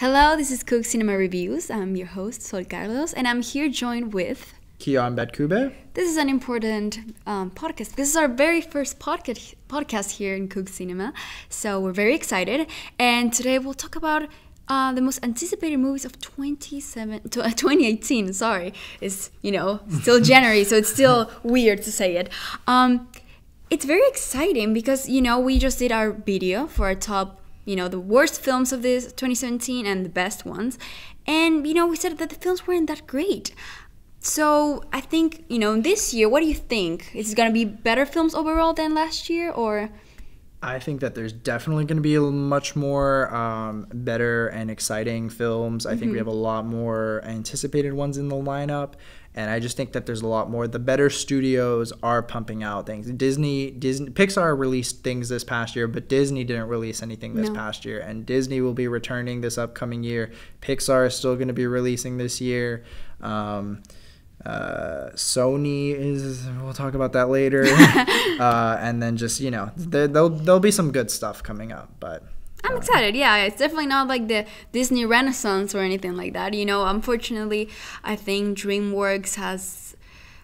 Hello, this is Coog Cinema Reviews. I'm your host, Sol Carlos, and I'm here joined with Kiyan Badkoubeh. This is an important um, podcast. This is our very first podcast podcast here in Coog Cinema, so we're very excited. And today we'll talk about uh, the most anticipated movies of 27, 2018. Sorry, it's you know still January, so it's still weird to say it. Um, it's very exciting because you know we just did our video for our top you know, the worst films of this 2017 and the best ones. And, you know, we said that the films weren't that great. So I think, you know, this year, what do you think? Is it going to be better films overall than last year or? I think that there's definitely going to be much more um, better and exciting films. I mm-hmm. think we mm-hmm. have a lot more anticipated ones in the lineup and I just think that there's a lot more. The better studios are pumping out things. Disney, Disney, Pixar released things this past year, but Disney didn't release anything this no. past year, and Disney will be returning this upcoming year. Pixar is still going to be releasing this year. Um, uh, Sony is. We'll talk about that later. uh, and then just you know, there, there'll there'll be some good stuff coming up, but. I'm excited. Yeah, it's definitely not like the Disney Renaissance or anything like that. You know, unfortunately, I think DreamWorks has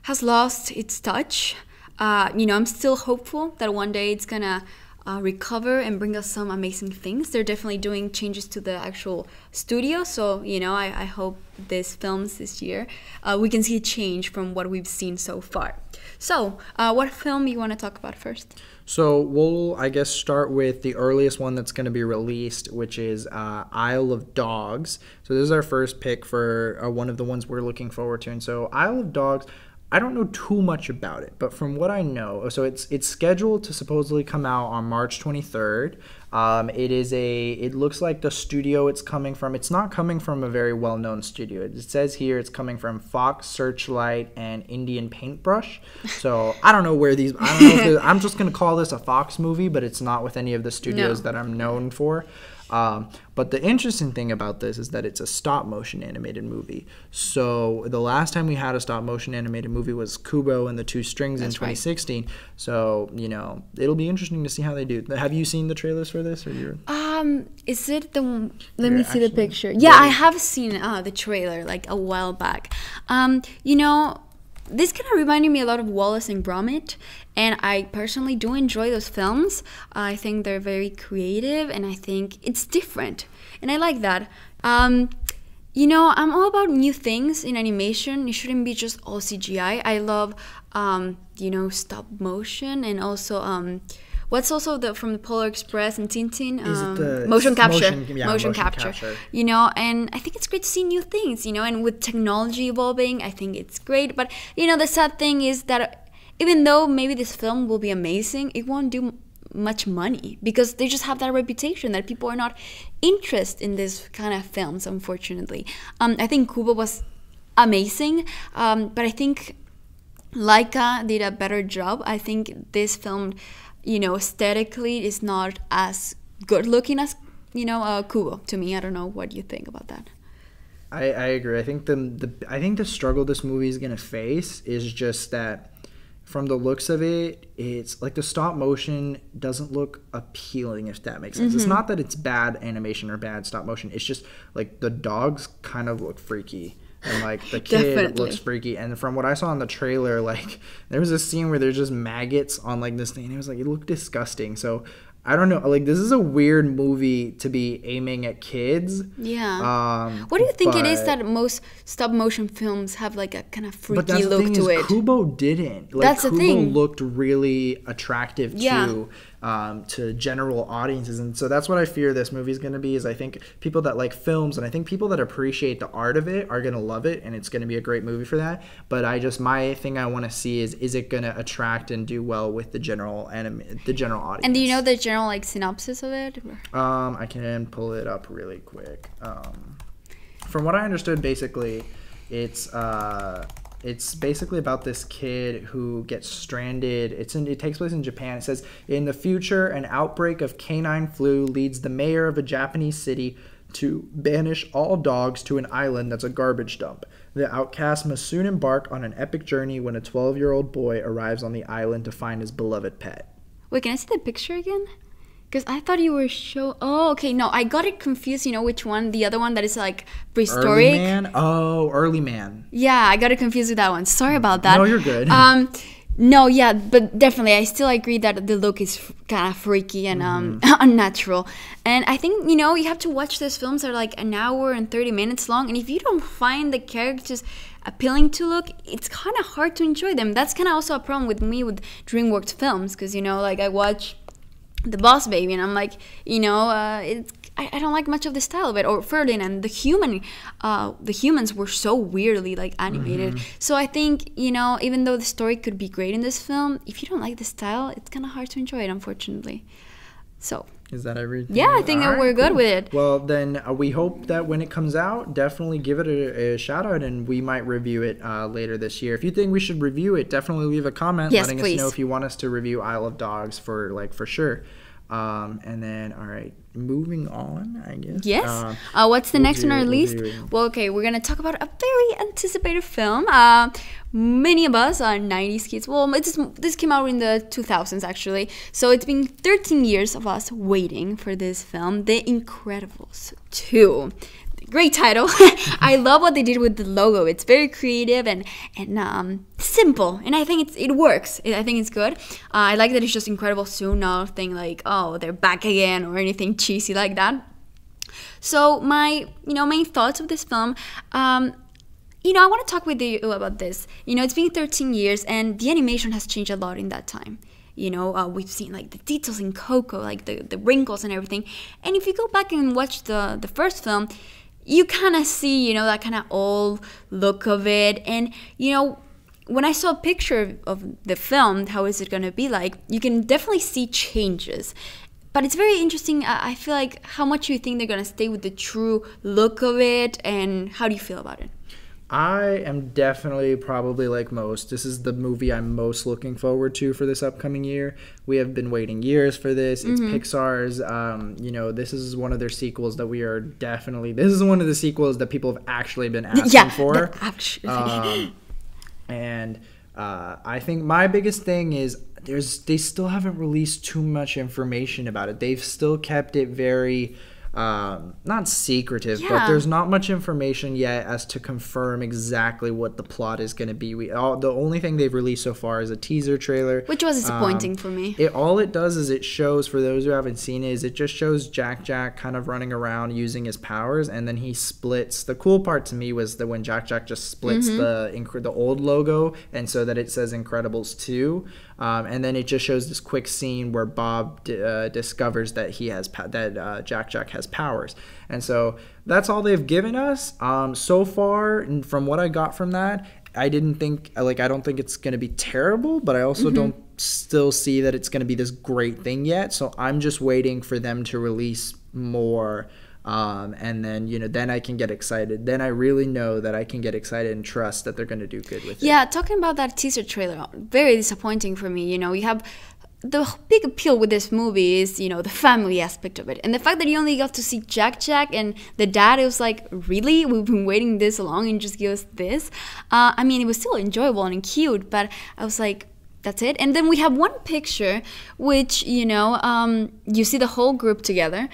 has lost its touch. Uh, you know, I'm still hopeful that one day it's gonna uh, recover and bring us some amazing things. They're definitely doing changes to the actual studio, so you know, I, I hope these films this year uh, we can see a change from what we've seen so far. So, uh, what film you want to talk about first? So we'll, I guess, start with the earliest one that's going to be released, which is uh, Isle of Dogs. So this is our first pick for uh, one of the ones we're looking forward to. And so Isle of Dogs, I don't know too much about it, but from what I know, so it's it's scheduled to supposedly come out on March 23rd. Um, it is a. It looks like the studio it's coming from. It's not coming from a very well-known studio. It says here it's coming from Fox Searchlight and Indian Paintbrush. So I don't know where these. I don't know. I'm just gonna call this a Fox movie, but it's not with any of the studios no. that I'm known for. Um, but the interesting thing about this is that it's a stop motion animated movie. So the last time we had a stop motion animated movie was Kubo and the Two Strings That's in 2016. Right. So you know it'll be interesting to see how they do. Have you seen the trailers for this? Or you um, is it the? Let me see the picture. Yeah, I have seen uh, the trailer like a while back. Um, you know this kind of reminded me a lot of Wallace and Gromit, and I personally do enjoy those films. I think they're very creative, and I think it's different, and I like that. Um, you know, I'm all about new things in animation. It shouldn't be just all CGI. I love, um, you know, stop motion and also. Um, What's also the from the Polar Express and Tintin? Um, motion capture. Motion, yeah, motion, motion capture. capture. You know, and I think it's great to see new things. You know, and with technology evolving, I think it's great. But you know, the sad thing is that even though maybe this film will be amazing, it won't do much money because they just have that reputation that people are not interested in this kind of films. Unfortunately, um, I think Kubo was amazing, um, but I think Laika did a better job. I think this film you know, aesthetically is not as good looking as, you know, uh, Kubo to me. I don't know what you think about that. I, I agree. I think the, the I think the struggle this movie is gonna face is just that from the looks of it, it's like the stop motion doesn't look appealing if that makes sense. Mm-hmm. It's not that it's bad animation or bad stop motion. It's just like the dogs kind of look freaky and like the kid looks freaky. And from what I saw in the trailer, like there was a scene where there's just maggots on like this thing. And it was like it looked disgusting. So I don't know. Like this is a weird movie to be aiming at kids. Yeah. Um, what do you think but, it is that most stop motion films have like a kind of freaky look to is, it? Kubo didn't. Like, that's Kubo the thing. Looked really attractive yeah. too um, to general audiences, and so that's what I fear this movie is going to be. Is I think people that like films and I think people that appreciate the art of it are going to love it, and it's going to be a great movie for that. But I just my thing I want to see is is it going to attract and do well with the general anime, the general audience. And do you know the general like synopsis of it? Um, I can pull it up really quick. Um, from what I understood, basically, it's uh it's basically about this kid who gets stranded. It's in, it takes place in Japan. It says in the future, an outbreak of canine flu leads the mayor of a Japanese city to banish all dogs to an island that's a garbage dump. The outcast must soon embark on an epic journey when a 12-year-old boy arrives on the island to find his beloved pet. Wait, can I see the picture again? Because I thought you were show. Oh, okay. No, I got it confused. You know which one? The other one that is like prehistoric. Early man. Oh, early man. Yeah, I got it confused with that one. Sorry about that. No, you're good. Um, no, yeah, but definitely, I still agree that the look is kind of freaky and um, mm-hmm. unnatural. And I think you know you have to watch those films that are like an hour and thirty minutes long, and if you don't find the characters appealing to look, it's kind of hard to enjoy them. That's kind of also a problem with me with DreamWorks films, because you know, like I watch the Boss Baby, and I'm like, you know, uh, it's I, I, don't like much of the style of it. Or Ferdinand, the human, uh, the humans were so weirdly like animated. Mm-hmm. So I think you know, even though the story could be great in this film, if you don't like the style, it's kind of hard to enjoy it, unfortunately. So. Is that everything? Yeah, I think that right, we're good cool. with it. Well, then uh, we hope that when it comes out, definitely give it a, a shout out, and we might review it uh, later this year. If you think we should review it, definitely leave a comment yes, letting please. us know if you want us to review Isle of Dogs for like for sure. Um, and then, all right, moving on, I guess. Yes. Um, uh, what's the we'll next on our list? Well, okay, we're gonna talk about a very anticipated film. Uh, many of us are 90s kids. Well, it's, this came out in the 2000s actually, so it's been 13 years of us waiting for this film, The Incredibles 2 great title. I love what they did with the logo. It's very creative and and um, simple, and I think it's it works. I think it's good. Uh, I like that it's just incredible soon. Nothing like oh they're back again or anything cheesy like that. So my you know main thoughts of this film. Um, you know, I want to talk with you about this. You know, it's been 13 years, and the animation has changed a lot in that time you know uh, we've seen like the details in coco like the, the wrinkles and everything and if you go back and watch the the first film you kind of see, you know, that kind of old look of it. And, you know, when I saw a picture of the film, how is it going to be like, you can definitely see changes. But it's very interesting. I feel like how much you think they're going to stay with the true look of it, and how do you feel about it? I am definitely probably like most. This is the movie I'm most looking forward to for this upcoming year. We have been waiting years for this. It's mm-hmm. Pixar's. Um, you know, this is one of their sequels that we are definitely. This is one of the sequels that people have actually been asking yeah, for. Actually. Um, and uh, I think my biggest thing is there's they still haven't released too much information about it. They've still kept it very um, not secretive, yeah. but there's not much information yet as to confirm exactly what the plot is going to be. We all, the only thing they've released so far is a teaser trailer, which was disappointing um, for me. It all it does is it shows for those who haven't seen it is it just shows Jack Jack kind of running around using his powers, and then he splits. The cool part to me was that when Jack Jack just splits mm-hmm. the the old logo, and so that it says Incredibles two. Um, and then it just shows this quick scene where Bob d- uh, discovers that he has pa- that uh, Jack Jack has powers, and so that's all they've given us um, so far. And from what I got from that, I didn't think like I don't think it's gonna be terrible, but I also mm-hmm. don't still see that it's gonna be this great thing yet. So I'm just waiting for them to release more um, and then you know then I can get excited. Then I really know that I can get excited and trust that they're going to do good with it. Yeah, talking about that teaser trailer, very disappointing for me. You know, you have the big appeal with this movie is you know the family aspect of it. And the fact that you only got to see jack jack and the dad it was like really? We've been waiting this long and just give us this? Uh, i mean it was still enjoyable and cute but i was like that's it? And then we have one picture which you know um, you see the whole group together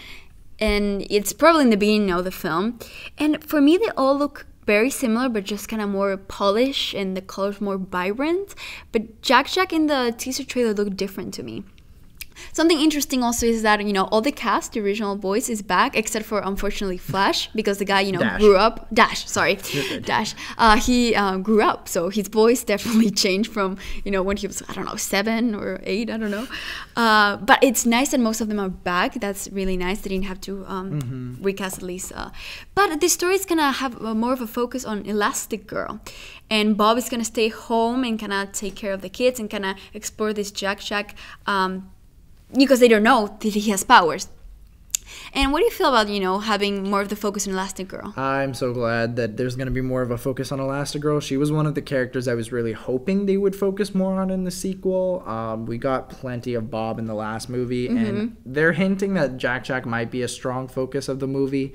and it's probably in the beginning of the film. And for me, they all look very similar, but just kind of more polished and the colors more vibrant. But Jack Jack in the teaser trailer looked different to me. Something interesting also is that you know all the cast, the original boys, is back except for unfortunately Flash because the guy you know Dash. grew up. Dash, sorry, Dash. Uh, he uh, grew up, so his voice definitely changed from you know when he was I don't know seven or eight, I don't know. Uh, but it's nice that most of them are back. That's really nice. They didn't have to um, mm-hmm. recast at least. Uh, but the story is gonna have more of a focus on Elastigirl, and Bob is gonna stay home and kind of take care of the kids and kind of explore this Jack Jack. Um, because they don't know that he has powers. And what do you feel about, you know, having more of the focus on Elastigirl? I'm so glad that there's going to be more of a focus on Elastigirl. She was one of the characters I was really hoping they would focus more on in the sequel. Um, we got plenty of Bob in the last movie, mm-hmm. and they're hinting that Jack Jack might be a strong focus of the movie.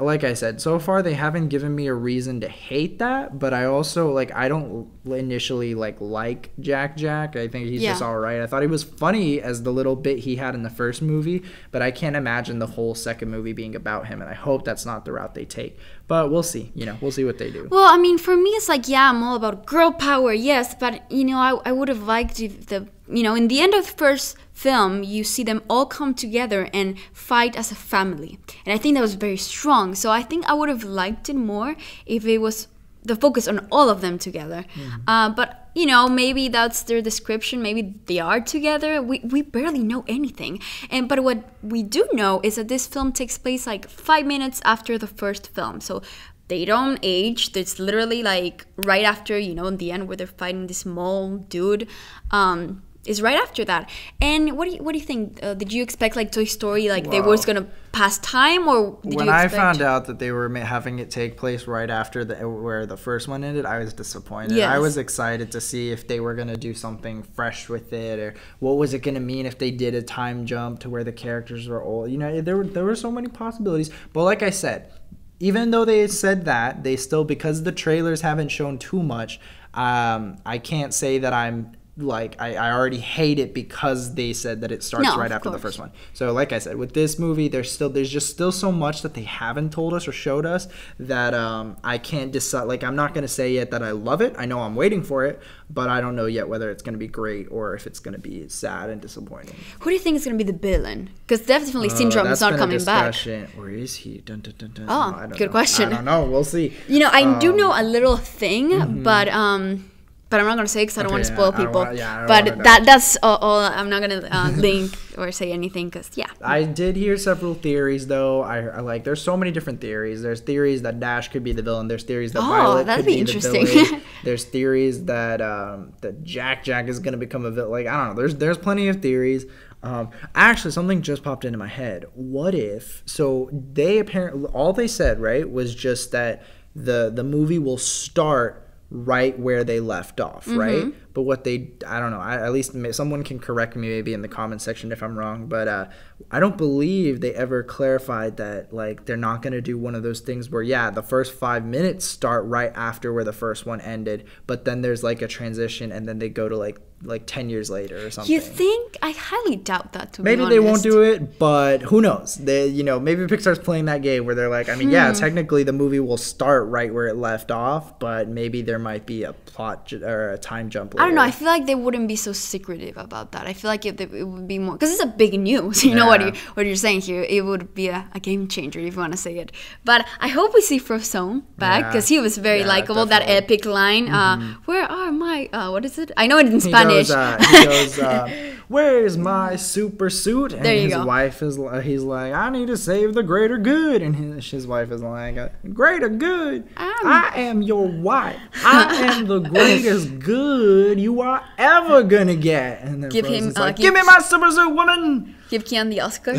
Like I said, so far they haven't given me a reason to hate that, but I also like I don't initially like like Jack Jack. I think he's yeah. just all right. I thought he was funny as the little bit he had in the first movie, but I can't imagine the whole second movie being about him, and I hope that's not the route they take. But we'll see. You know, we'll see what they do. Well, I mean, for me, it's like yeah, I'm all about girl power, yes, but you know, I I would have liked the you know in the end of the first film, you see them all come together and fight as a family. And I think that was very strong. So I think I would have liked it more if it was the focus on all of them together. Mm-hmm. Uh, but you know, maybe that's their description. Maybe they are together. We we barely know anything. And but what we do know is that this film takes place like five minutes after the first film. So they don't age. It's literally like right after you know in the end where they're fighting this mole dude. Um, is right after that. And what do you what do you think? Uh, did you expect like Toy Story like they was gonna pass time or when I found out that they were having it take place right after the where the first one ended, I was disappointed. Yes. I was excited to see if they were gonna do something fresh with it or what was it gonna mean if they did a time jump to where the characters were old. You know, there were there were so many possibilities. But like I said, even though they said that, they still because the trailers haven't shown too much. Um, I can't say that I'm like I, I already hate it because they said that it starts no, right after course. the first one. So like I said, with this movie, there's still there's just still so much that they haven't told us or showed us that um, I can't decide. Like I'm not gonna say yet that I love it. I know I'm waiting for it, but I don't know yet whether it's gonna be great or if it's gonna be sad and disappointing. Who do you think is gonna be the villain? Because definitely uh, Syndrome is not coming back. Where is he? Dun, dun, dun, oh, no, good know. question. I don't know. We'll see. You know, I um, do know a little thing, mm-hmm. but um but I'm not gonna say because I don't okay, want to spoil people. yeah, but that that's all, all, I'm not gonna uh, link or say anything because yeah. I did hear several theories though. I, I, like there's so many different theories. There's theories that Dash could be the villain. There's theories that oh, Violet could be, be interesting. the villain. there's theories that um, that Jack Jack is gonna become a villain. Like I don't know. There's there's plenty of theories. Um, actually, something just popped into my head. What if? So they apparently all they said right was just that the the movie will start right where they left off, mm-hmm. right? But what they, I don't know, I, at least someone can correct me maybe in the comment section if I'm wrong, but uh, I don't believe they ever clarified that, like, they're not going to do one of those things where, yeah, the first five minutes start right after where the first one ended, but then there's like a transition and then they go to like like 10 years later or something. You think? I highly doubt that to Maybe they won't do it, but who knows? They you know, maybe Pixar's playing that game where they're like, I mean, hmm. yeah, technically the movie will start right where it left off, but maybe there might be a plot ju- or a time jump later. I don't know. I feel like they wouldn't be so secretive about that. I feel like it, it would be more cuz it's a big news. You yeah. know what you what you're saying here? It would be a, a game changer if you want to say it. But I hope we see Frozone back cuz yeah. he was very yeah, likable that epic line uh, mm-hmm. uh, where are my uh, what is it? I know it in Spanish. Goes, uh, he goes, uh, "Where's my super suit?" And there you his go. wife is like, he's like, "I need to save the greater good," and his, his wife is like, "Greater good? I'm, I am your wife. I am the greatest good you are ever gonna get." And then give him, uh, like, give, "Give me my super suit, woman." Give Kiyan the Oscar.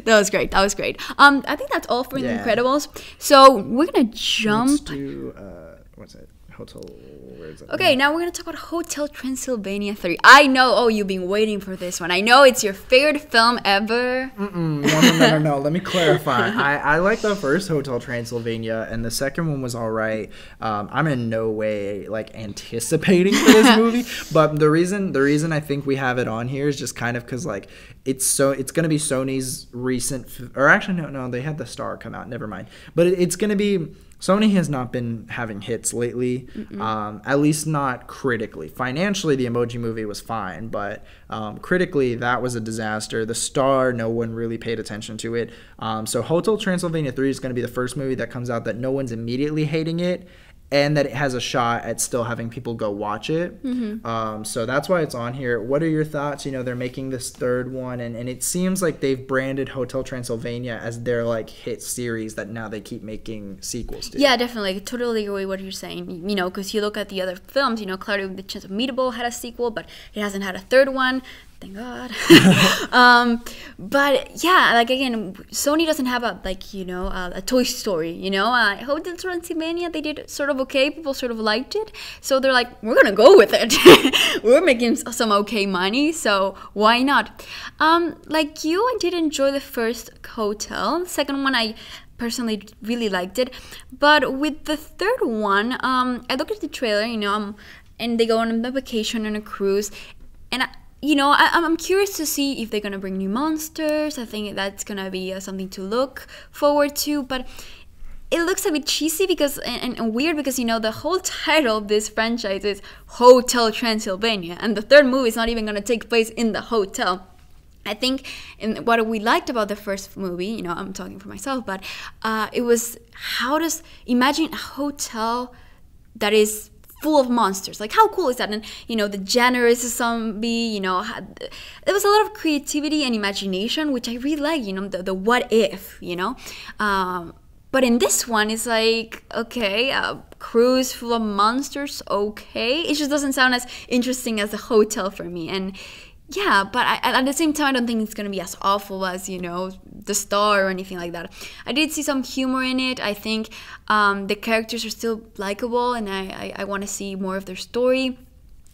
that was great. That was great. Um, I think that's all for yeah. The Incredibles. So we're gonna jump. Do uh, what's it? Hotel. Okay, now we're gonna talk about Hotel Transylvania 3. I know, oh, you've been waiting for this one. I know it's your favorite film ever. Mm-mm, no, no, no, no, no. Let me clarify. I, I like the first Hotel Transylvania, and the second one was all right. Um, I'm in no way like anticipating for this movie, but the reason the reason I think we have it on here is just kind of because like it's so it's gonna be Sony's recent, or actually no, no, they had the Star come out. Never mind, but it, it's gonna be Sony has not been having hits lately, um, at least not critically. Financially, the Emoji Movie was fine, but um, critically, that was a disaster. The Star, no one really paid attention to it. Um, so, Hotel Transylvania 3 is going to be the first movie that comes out that no one's immediately hating it and that it has a shot at still having people go watch it. Mm-hmm. Um, so that's why it's on here. What are your thoughts? You know, they're making this third one, and, and it seems like they've branded Hotel Transylvania as their like hit series that now they keep making sequels to. Yeah, definitely. I totally agree with what you're saying. You know, because you look at the other films, you know, Cloudy with the Chance of Meatball had a sequel, but it hasn't had a third one. Thank God. um, but yeah, like again, Sony doesn't have a like you know a, a Toy Story. You know, uh, Hotel Transylvania they did sort of okay. People sort of liked it, so they're like, we're gonna go with it. we're making some okay money, so why not? Um, like you, I did enjoy the first Hotel. Second one, I personally really liked it, but with the third one, um, I looked at the trailer. You know, um, and they go on a vacation on a cruise, and. I, you know, I, am curious to see if they're gonna bring new monsters. I think that's gonna be uh, something to look forward to. But it looks a bit cheesy because and, and, weird because you know the whole title of this franchise is Hotel Transylvania, and the third movie is not even gonna take place in the hotel. I think in what we liked about the first movie, you know, I'm talking for myself, but uh, it was how does imagine a hotel that is full of monsters. Like how cool is that? And you know, the generous zombie. You know, had, there was a lot of creativity and imagination, which I really like. You know, the, the what if. You know. Um, but in this one, it's like, okay, a cruise full of monsters, okay. It just doesn't sound as interesting as the hotel for me. And yeah, but I, at the same time, I don't think it's gonna be as awful as you know the star or anything like that. I did see some humor in it. I think um, the characters are still likable, and I I, I want to see more of their story.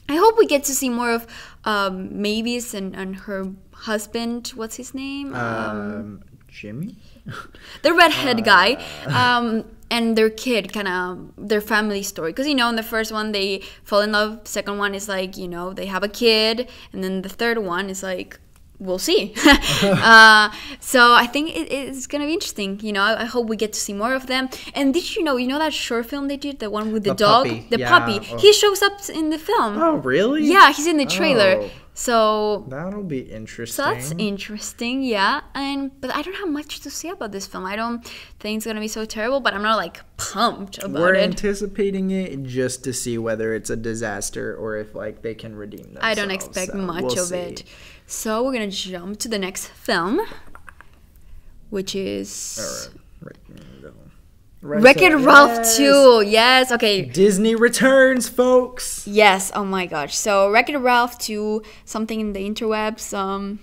I hope we get to see more of um, Mavis and, and her husband. What's his name? Um, um Jimmy. the redhead uh, guy. Um, and their kid kind of their family story because you know in the first one they fall in love second one is like you know they have a kid and then the third one is like we'll see uh, so i think it, it's gonna be interesting you know I, I, hope we get to see more of them and did you know you know that short film they did the one with the, the dog puppy. the yeah. puppy oh. he shows up in the film oh really yeah he's in the trailer oh. So that'll be interesting. So that's interesting, yeah. And but I don't have much to say about this film. I don't think it's gonna be so terrible, but I'm not like pumped about We're it. We're anticipating it just to see whether it's a disaster or if like they can redeem themselves. I don't expect so much we'll of see. it. So we're gonna jump to the next film, which is. Wreck It Ralph 2. Yes, okay. Disney returns, folks. Yes, oh my gosh. So Wreck It Ralph 2, something in the interwebs. Um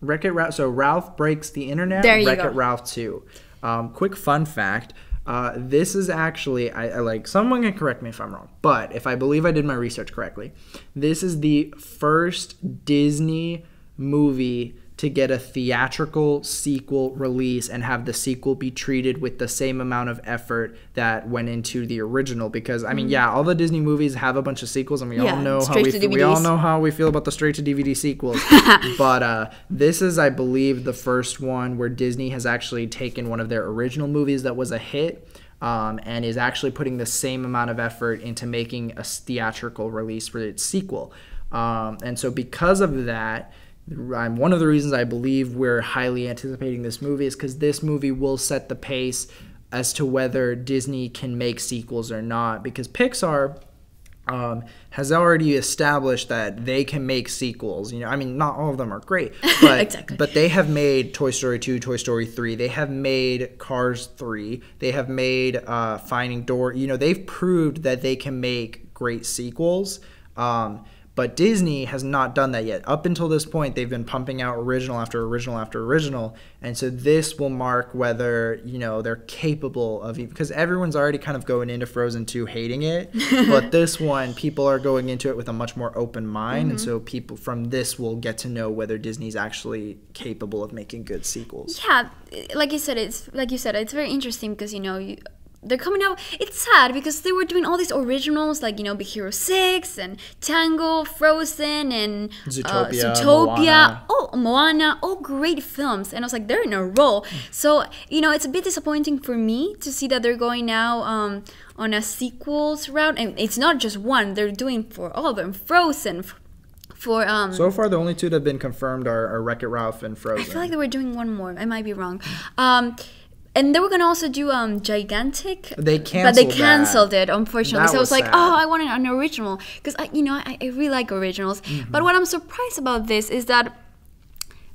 Wreck It Ralph so Ralph breaks the internet. There you Wreck go. It Ralph 2. Um, quick fun fact. Uh, this is actually I, I like someone can correct me if I'm wrong, but if I believe I did my research correctly, this is the first Disney movie to get a theatrical sequel release and have the sequel be treated with the same amount of effort that went into the original. Because I mean mm-hmm. yeah all the Disney movies have a bunch of sequels and we yeah, all know how we, we all know how we feel about the straight to DVD sequels. But uh, this is I believe the first one where Disney has actually taken one of their original movies that was a hit um, and is actually putting the same amount of effort into making a theatrical release for its sequel. Um, and so because of that I'm one of the reasons I believe we're highly anticipating this movie is because this movie will set the pace as to whether Disney can make sequels or not. Because Pixar um, has already established that they can make sequels. You know, I mean, not all of them are great, but exactly. but they have made Toy Story 2, Toy Story 3. They have made Cars 3. They have made uh, Finding Dory. You know, they've proved that they can make great sequels. Um, but Disney has not done that yet. Up until this point, they've been pumping out original after original after original, and so this will mark whether you know they're capable of because everyone's already kind of going into Frozen 2 hating it, but this one people are going into it with a much more open mind, mm-hmm. and so people from this will get to know whether Disney's actually capable of making good sequels. Yeah, like you said, it's like you said, it's very interesting because you know. You, they're coming out. It's sad because they were doing all these originals like you know Big Hero Six and Tango, Frozen, and Zootopia, uh, Zootopia, Moana. oh Moana, all great films. And I was like, they're in a row. So you know, it's a bit disappointing for me to see that they're going now um, on a sequels route, and it's not just one. They're doing for all of them, Frozen. For, um, so far, the only two that have been confirmed are, are Wreck It Ralph and Frozen. I feel like they were doing one more. I might be wrong. Um, and they were gonna also do um gigantic they canceled but they canceled that. it unfortunately that so i was, was like oh i wanted an original because i you know I, I really like originals mm-hmm. but what i'm surprised about this is that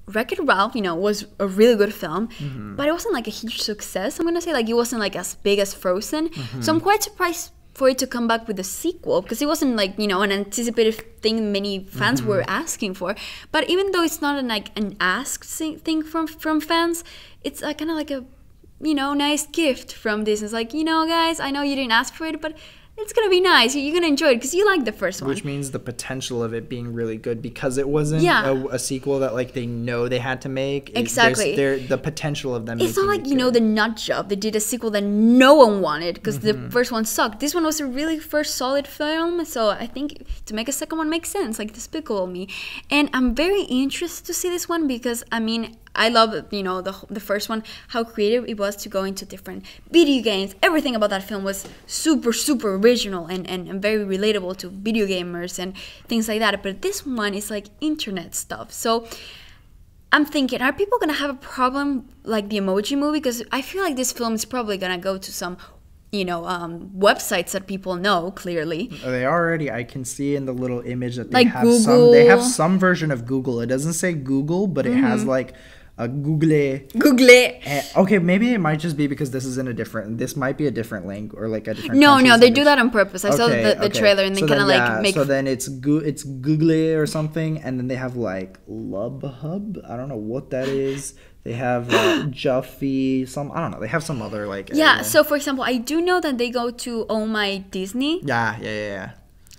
Wreck-It Ralph, you know, was a really good film, mm-hmm. but it wasn't like a huge success. I'm gonna say like it wasn't like as big as Frozen. Mm-hmm. So I'm quite surprised for it to come back with a sequel because it wasn't like you know an anticipated thing many fans mm-hmm. were asking for. But even though it's not an, like an asked thing from from fans, it's uh, kind of like a you know nice gift from Disney. It's like you know guys, I know you didn't ask for it, but it's gonna be nice. You're gonna enjoy it because you like the first one. Which means the potential of it being really good because it wasn't yeah. a, a, sequel that like they know they had to make. Exactly. The potential of them. It's not like you know the Nut Job. They did a sequel that no one wanted because mm-hmm. the first one sucked. This one was a really first solid film, so I think to make a second one makes sense. Like Despicable Me, and I'm very interested to see this one because I mean I love you know the the first one how creative it was to go into different video games. Everything about that film was super super original and, and, and very relatable to video gamers and things like that. But this one is like internet stuff. So I'm thinking, are people gonna have a problem like the Emoji Movie? Because I feel like this film is probably gonna go to some you know um, websites that people know clearly they already i can see in the little image that they like have google. some they have some version of google it doesn't say google but it mm-hmm. has like uh, Google. Google. Uh, okay, maybe it might just be because this is in a different. This might be a different language or like a different. No, no, they do that on purpose. I okay, saw the, the okay. trailer and they so kind of like yeah, make. So then it's go- it's Google or something, and then they have like Lub Hub. I don't know what that is. They have uh, Juffy, some I don't know. They have some other like. Yeah. So for example, I do know that they go to Oh My Disney. Yeah, yeah, yeah. yeah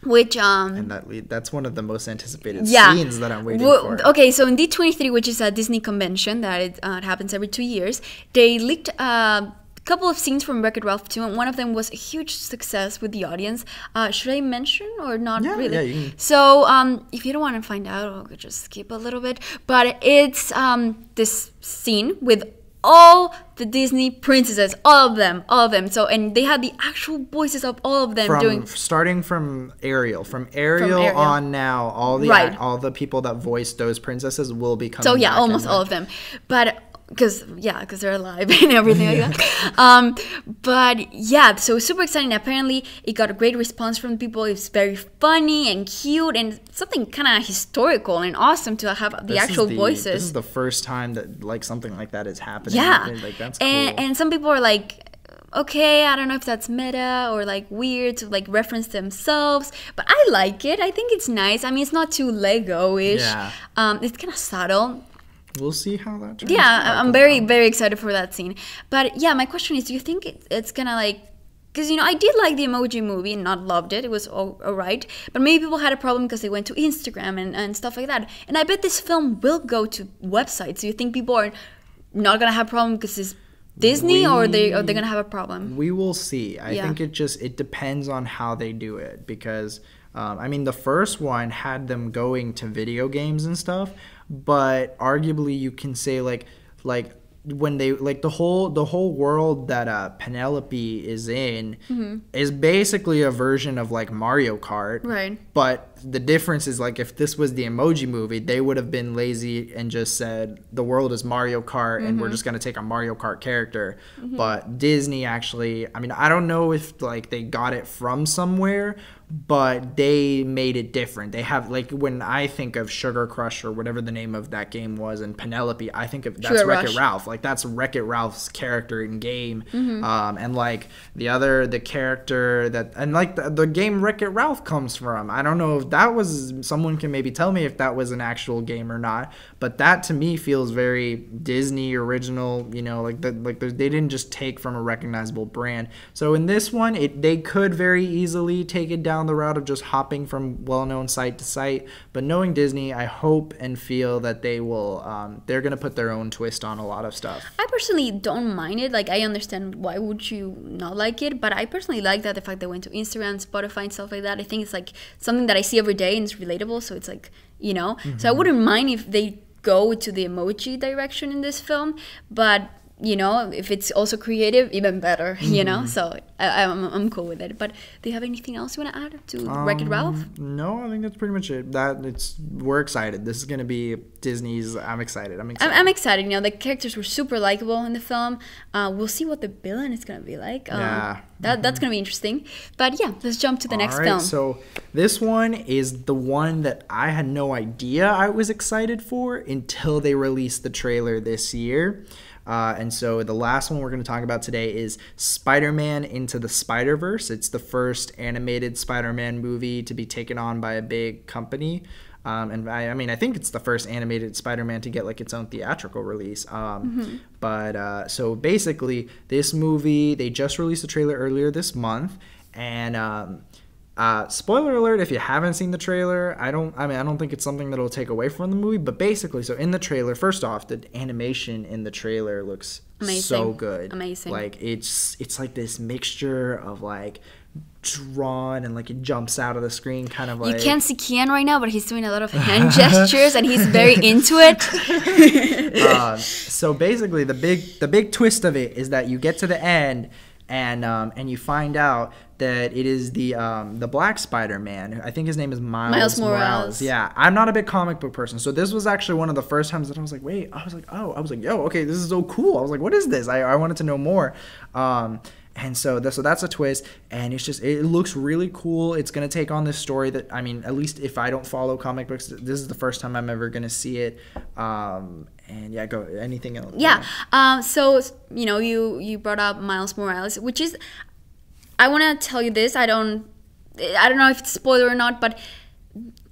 which um and that that's one of the most anticipated yeah. scenes that I'm waiting well, for. Okay, so in D23, which is a Disney convention that it, uh, it happens every two years, they leaked a couple of scenes from Wreck-It Ralph 2, and one of them was a huge success with the audience. Uh, should I mention or not yeah, really? Yeah, so um, if you don't want to find out, I'll just skip a little bit. But it's um, this scene with all the Disney princesses, all of them, all of them. So and they had the actual voices of all of them from, doing starting from Ariel, from Ariel, from Ariel. on now, all the right. all the people that voiced those princesses will be coming. So yeah, almost all of them. But because yeah because they're alive and everything yeah. like that um, but yeah so super exciting apparently it got a great response from people it's very funny and cute and something kind of historical and awesome to have the this actual the, voices this is the first time that like something like that is happening yeah like that's cool. and, and some people are like okay, I don't know if that's meta or like weird to like reference themselves, but I like it. I think it's nice. I mean, it's not too Lego ish. Yeah. Um, it's kind of subtle we'll see how that turns yeah i'm very out. very excited for that scene. But yeah my question is do you think it's gonna like because you know i did like the emoji movie and not loved it. It was all, all right but maybe people had a problem because they went to instagram and, and stuff like that. And i bet this film will go to websites. Do you think people are not gonna have a problem because it's disney we, or they are they gonna have a problem? We will see. I yeah. think it just it depends on how they do it. Because um, I mean, the first one had them going to video games and stuff, but arguably you can say like like when they like the whole the whole world that uh, Penelope is in mm-hmm. is basically a version of like Mario Kart. Right. But the difference is like if this was the Emoji Movie, they would have been lazy and just said the world is Mario Kart mm-hmm. and we're mm-hmm. just gonna take a Mario Kart character. Mm-hmm. But Disney actually, I mean, I don't know if like they got it from somewhere, but they made it different. They have like when I think of Sugar Crush or whatever the name of that game was and Penelope, I think of that's Wreck It Ralph. Like that's Wreck It Ralph's character in game, mm-hmm. um, and like the other the character that and like the, the game Wreck It Ralph comes from. I don't know that was someone can maybe tell me if that was an actual game or not, but that to me feels very Disney original. You know, like the, like they didn't just take from a recognizable brand. So in this one, it they could very easily take it down down the route of just hopping from well-known site to site. But knowing Disney, I hope and feel that they will. Um, they're gonna put their own twist on a lot of stuff. I personally don't mind it. Like I understand why would you not like it, but I personally like that the fact they went to Instagram, Spotify, and stuff like that. I think it's like something that I see every day and it's relatable. So it's like you know. Mm-hmm. So I wouldn't mind if they go to the emoji direction in this film, but you know, if it's also creative, even better, you know? Mm-hmm. So I, am I'm, I'm cool with it. But do you have anything else you want to add to um, Wreck It Ralph? No, I think that's pretty much it. That it's We're excited. This is going to be Disney's. I'm excited. I'm excited. I'm, I'm, excited. You know, the characters were super likable in the film. Uh, we'll see what the villain is going to be like. Um, yeah. That, mm-hmm. That's going to be interesting. But yeah, let's jump to the All next right, film. So this one is the one that I had no idea I was excited for until they released the trailer this year Uh, and so the last one we're going to talk about today is Spider-Man Into the Spider-Verse. It's the first animated Spider-Man movie to be taken on by a big company. Um, and I, I, mean, I think it's the first animated Spider-Man to get like its own theatrical release. Um, mm-hmm. But uh, so basically, this movie they just released a trailer earlier this month, and um, uh, spoiler alert: if you haven't seen the trailer, I don't. I mean, I don't think it's something that'll take away from the movie. But basically, so in the trailer, first off, the animation in the trailer looks Amazing. so good. Amazing. Like it's it's like this mixture of like drawn and like it jumps out of the screen kind of like you can't see Kiyan right now but he's doing a lot of hand gestures and he's very into it uh, so basically the big the big twist of it is that you get to the end and um, and you find out that it is the um, the Black Spider Man. I think his name is Miles, Miles Morales. Morales. Yeah, I'm not a big comic book person, so this was actually one of the first times that I was like, wait, I was like, oh, I was like, yo, okay, this is so cool. I was like, what is this? I, I wanted to know more. Um, and so that's so that's a twist and it's just it looks really cool it's going to take on this story that i mean at least if i don't follow comic books this is the first time i'm ever going to see it um, and yeah go anything else yeah, yeah. Um, so you know you you brought up miles morales which is i want to tell you this i don't i don't know if it's spoiler or not but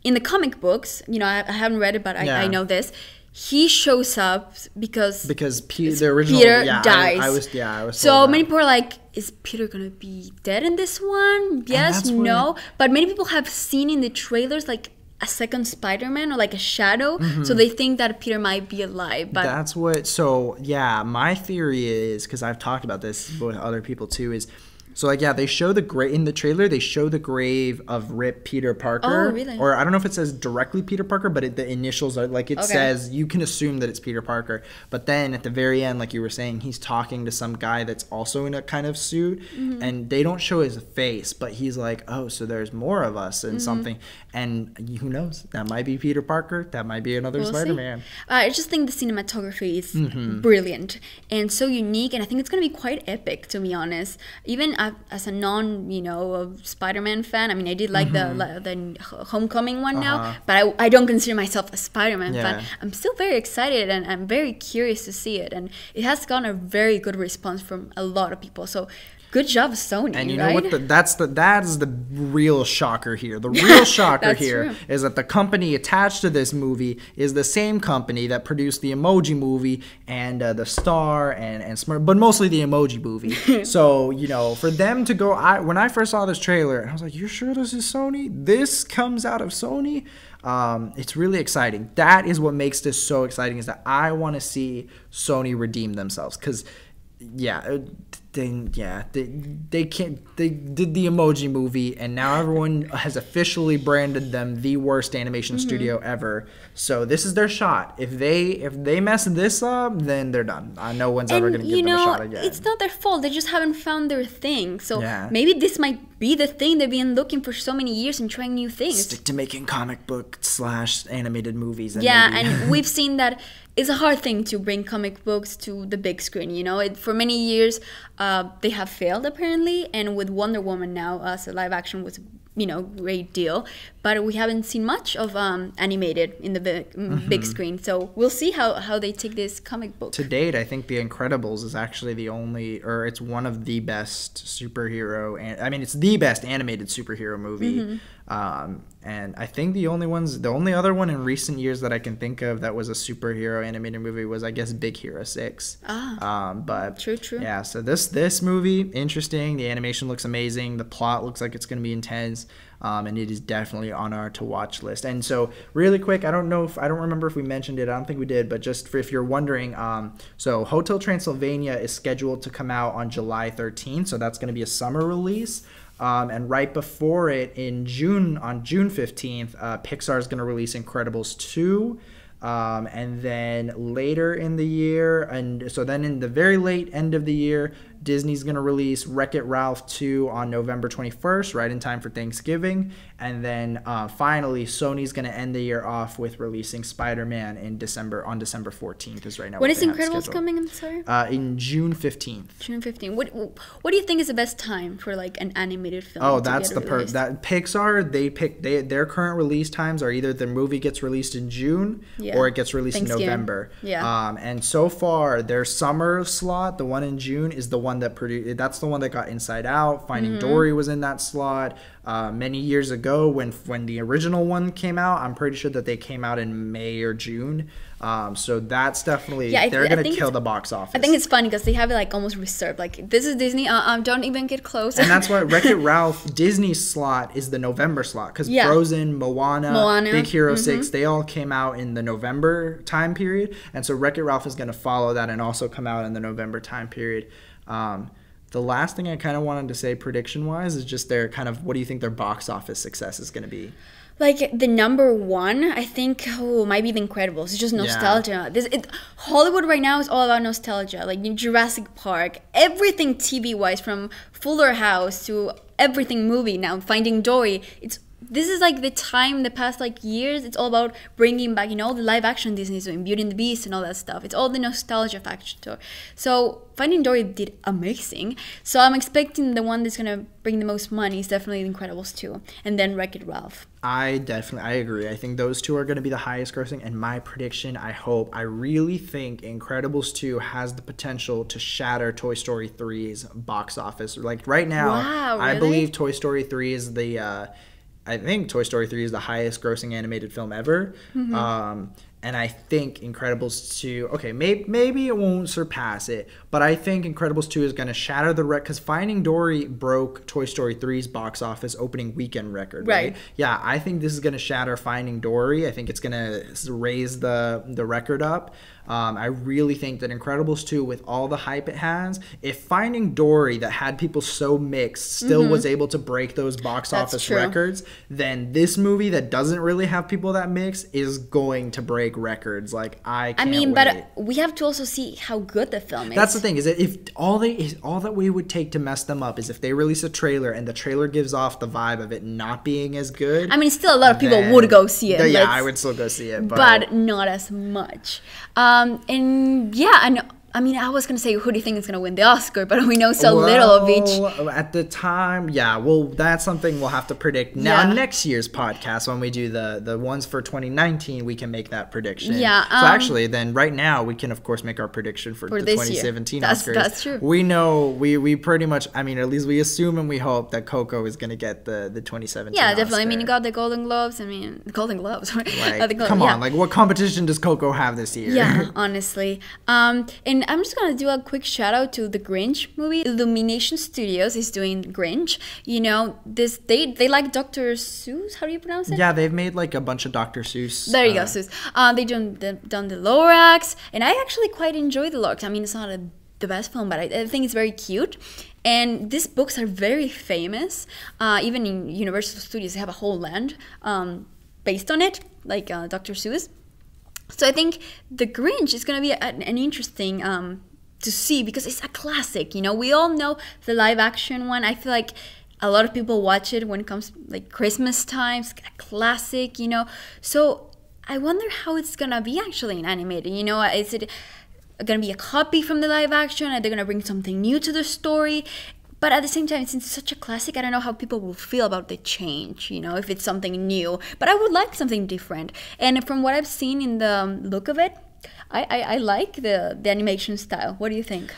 in the comic books you know i, I haven't read it but I, yeah. I know this he shows up because because P- the original Peter yeah, dies. I, I, was yeah I was. So many people are like, is Peter gonna be dead in this one? Yes, no. But many people have seen in the trailers like a second Spider-Man or like a shadow, mm-hmm. so they think that Peter might be alive. But that's what. So yeah, my theory is because I've talked about this with other people too. Is so like yeah, they show the grave in the trailer. They show the grave of Rip Peter Parker. Oh, really? Or I don't know if it says directly Peter Parker, but it, the initials are like it okay. says. You can assume that it's Peter Parker. But then at the very end, like you were saying, he's talking to some guy that's also in a kind of suit, mm-hmm. and they don't show his face, but he's like, oh, so there's more of us and mm-hmm. something. And who knows? That might be Peter Parker. That might be another we'll Spider-Man. Uh, I just think the cinematography is mm-hmm. brilliant and so unique, and I think it's gonna be quite epic, to be honest. Even as a non, you know, Spider-Man fan, I mean, I did like mm-hmm. the the Homecoming one uh-huh. now, but I, I don't consider myself a Spider-Man yeah. fan. I'm still very excited and I'm very curious to see it, and it has gotten a very good response from a lot of people. So Good job, Sony. And you right? know what? The, that's the that is the real shocker here. The real shocker here true. is that the company attached to this movie is the same company that produced the Emoji Movie and uh, the Star and and Smurf, but mostly the Emoji Movie. so you know, for them to go, I when I first saw this trailer, I was like, "You're sure this is Sony? This comes out of Sony?" Um, it's really exciting. That is what makes this so exciting. Is that I want to see Sony redeem themselves because yeah, they yeah they they can't they did the emoji movie and now everyone has officially branded them the worst animation mm-hmm. studio ever. So this is their shot. If they if they mess this up then they're done. Uh, no one's and ever gonna give know, them a shot again. it's not their fault. They just haven't found their thing. So yeah. maybe this might be the thing they've been looking for so many years and trying new things. Stick to making comic book slash animated movies and yeah maybe. and we've seen that it's a hard thing to bring comic books to the big screen. You know, it, for many years uh, they have failed apparently, and with Wonder Woman now as a live action was you know great deal but we haven't seen much of um, animated in the big, mm-hmm. big screen so we'll see how, how they take this comic book to date i think the incredibles is actually the only or it's one of the best superhero and i mean it's the best animated superhero movie mm-hmm. Um, and I think the only ones, the only other one in recent years that I can think of that was a superhero animated movie was, I guess, Big Hero Six. Ah, um, but true, true. Yeah. So this this movie interesting. The animation looks amazing. The plot looks like it's going to be intense. Um, and it is definitely on our to watch list. And so, really quick, I don't know if I don't remember if we mentioned it. I don't think we did, but just for if you're wondering, um, so Hotel Transylvania is scheduled to come out on July 13th, so that's going to be a summer release. Um, and right before it, in June, on June 15th, uh, Pixar is going to release Incredibles 2. Um, and then later in the year, and so then in the very late end of the year, Disney's going to release Wreck It Ralph 2 on November 21st, right in time for Thanksgiving. And then uh, finally, Sony's going to end the year off with releasing Spider Man in December on December 14th, is right now. When is Incredibles coming? I'm sorry? Uh, in June 15th. June 15th. What, what do you think is the best time for like an animated film? Oh, that's the per that Pixar, they pick they their current release times are either the movie gets released in June yeah or it gets released in November. Yeah. Um, and so far, their summer slot, the one in June, is the one that produced. That's the one that got Inside Out. Finding mm-hmm. Dory was in that slot. Uh, many years ago, when when the original one came out, I'm pretty sure that they came out in May or June. Um, so that's definitely yeah, they're gonna kill the box office. I think it's funny because they have it like almost reserved. Like this is Disney. Uh, um, don't even get close. and that's why Wreck It Ralph Disney's slot is the November slot because yeah. Frozen, Moana, Moana, Big Hero mm-hmm. Six, they all came out in the November time period, and so Wreck It Ralph is gonna follow that and also come out in the November time period. Um, the last thing I kind of wanted to say prediction wise is just their kind of what do you think their box office success is going to be? like the number one, I think, oh, might be The Incredibles. It's just nostalgia. Yeah. This it, Hollywood right now is all about nostalgia. Like Jurassic Park, everything TV wise, from Fuller House to everything movie now, Finding Dory. It's this is like the time the past like years it's all about bringing back you know the live action disney's doing beauty and the beast and all that stuff. It's all the nostalgia factor. So finding dory did amazing. So i'm expecting the one that's gonna bring the most money is definitely incredibles 2 and then wreck it ralph. I definitely i agree. I think those two are going to be the highest grossing and my prediction i hope. I really think incredibles 2 has the potential to shatter toy story 3's box office. Like right now wow, really? i believe toy story 3 is the uh, I think Toy Story 3 is the highest grossing animated film ever. Mm-hmm. Um, and I think Incredibles 2, okay, may, maybe it won't surpass it, but I think Incredibles 2 is going to shatter the record because Finding Dory broke Toy Story 3's box office opening weekend record, right? right? Yeah, I think this is going to shatter Finding Dory. I think it's going to raise the, the record up. Um, I really think that Incredibles 2, with all the hype it has, if Finding Dory, that had people so mixed, still mm-hmm. was able to break those box That's office true. records, then this movie that doesn't really have people that mix is going to break records. Like I, I mean, wait. but we have to also see how good the film is. That's the thing is that if all they is all that we would take to mess them up is if they release a trailer and the trailer gives off the vibe of it not being as good. I mean, still a lot of people would go see it. The, yeah, I would still go see it, but, but not as much. Um, Um, and yeah, and I mean, I was gonna say, who do you think is gonna win the Oscar? But we know so well, little of each. At the time, yeah. Well, that's something we'll have to predict now. Yeah. Next year's podcast, when we do the the ones for 2019, we can make that prediction. Yeah. Um, so actually, then right now we can of course make our prediction for, for the 2017 that's, Oscars. That's true. We know we we pretty much. I mean, at least we assume and we hope that Coco is gonna get the the 2017. Yeah, definitely. Oscar. I mean, you got the Golden Globes. I mean, the Golden Globes. Like, Golden, come on, yeah. like what competition does Coco have this year? Yeah, honestly. Um, and I'm just gonna do a quick shout out to the Grinch movie. Illumination Studios is doing Grinch. You know, this they they like Dr. Seuss. How do you pronounce it? Yeah, they've made like a bunch of Dr. Seuss. There you uh, go, Seuss. Uh, they done the, done the Lorax, and I actually quite enjoy the Lorax. I mean, it's not a, the best film, but I, I think it's very cute. And these books are very famous. Uh, even in Universal Studios, they have a whole land um, based on it, like uh, Dr. Seuss. So I think The Grinch is going to be a, an interesting um, to see because it's a classic. You know, we all know the live action one. I feel like a lot of people watch it when it comes like Christmas times, a classic. You know, so I wonder how it's gonna be actually in animated. You know, is it gonna be a copy from the live action? Are they gonna bring something new to the story? But at the same time, since it's such a classic, I don't know how people will feel about the change, you know, if it's something new. But I would like something different. And from what I've seen in the um, look of it, I, I, I like the, the animation style. What do you think?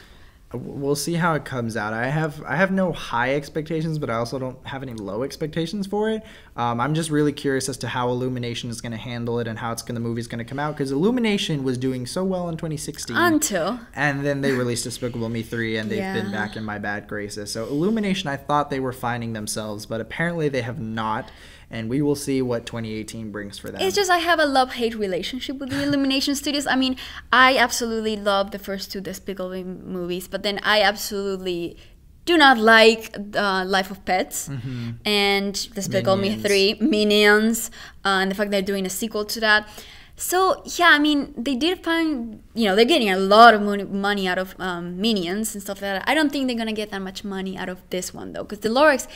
We'll see how it comes out. I have I have no high expectations, but I also don't have any low expectations for it. Um, I'm just really curious as to how Illumination is going to handle it and how it's going the movie's going to come out because Illumination was doing so well in 2016 until and then they released Despicable Me 3 and they've yeah. been back in my bad graces. So Illumination, I thought they were finding themselves, but apparently they have not and we will see what 2018 brings for them. It's just I have a love hate relationship with the Illumination Studios. I mean, I absolutely love the first two Despicable Me movies, but then I absolutely do not like uh, Life of Pets mm-hmm. and Despicable Me 3, Minions, uh, and the fact they're doing a sequel to that. So yeah, I mean, they did find you know they're getting a lot of money out of um, Minions and stuff like that. I don't think they're gonna get that much money out of this one though, because the Lorax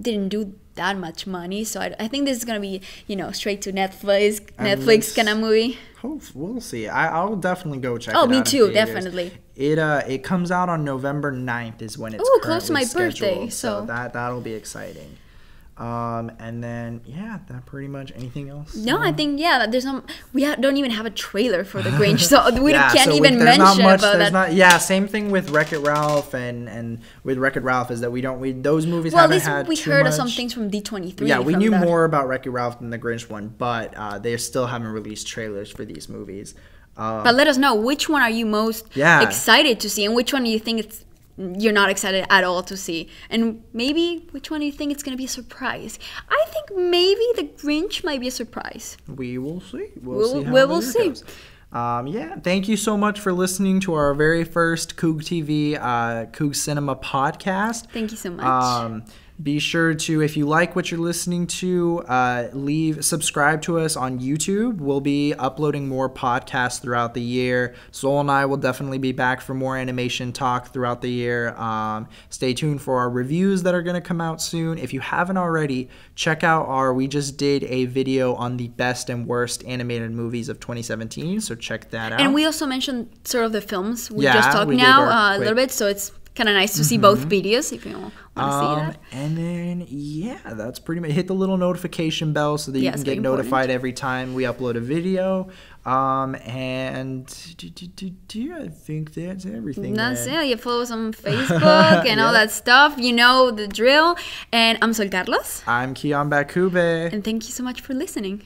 didn't do that much money. So I, I think this is gonna be you know straight to Netflix Netflix kind of movie. Hope we'll see. I, I'll definitely go check. Oh, me too, definitely. It uh it comes out on November 9th is when it's Ooh, close to my scheduled, birthday. So. so that that'll be exciting. Um, and then yeah, that pretty much. Anything else? No, I think yeah. There's some. We ha- don't even have a trailer for the Grinch, so we Yeah, can't so even mention not much, about that. Not, yeah, same thing with Wreck It Ralph and and with Wreck It Ralph is that we don't we those movies well, at least we heard much. of some things from D23. Yeah, we knew that. more about Wreck It Ralph than the Grinch one, but uh, they still haven't released trailers for these movies. Um, But let us know which one are you most Yeah. excited to see, and which one do you think it's you're not excited at all to see, and maybe which one do you think it's gonna be a surprise? I think maybe the Grinch might be a surprise. we will see. We'll, We'll- see. How we will see. goes. Um, yeah, thank you so much for listening to our very first Coog TV, uh, Coog Cinema podcast. Thank you so much. Um, be sure to, if you like what you're listening to, uh, leave subscribe to us on YouTube. We'll be uploading more podcasts throughout the year. Sol and I will definitely be back for more animation talk throughout the year. Um, stay tuned for our reviews that are going to come out soon. If you haven't already, check out our. We just did a video on the best and worst animated movies of 2017, so check that out. and we also mentioned sort of the films we Yeah, just talked now uh, a little bit, so it's kind of nice to see both videos if you want to see Um, that. and then yeah, that's pretty much hit the little notification bell so that you Yeah, can get notified every time we upload a video. Um, and do, do, do, do, I think that's everything. That's man. it. You follow us on Facebook and all that stuff. You know the drill. And I'm Sol Carlos. I'm Kiyan Badkoubeh. And thank you so much for listening.